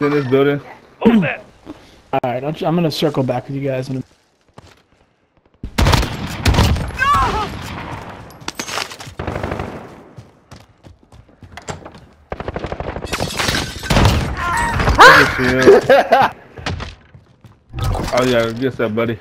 in this building. All right, I'm, I'm gonna circle back with you guys. In a... Ah! oh yeah, get that, buddy.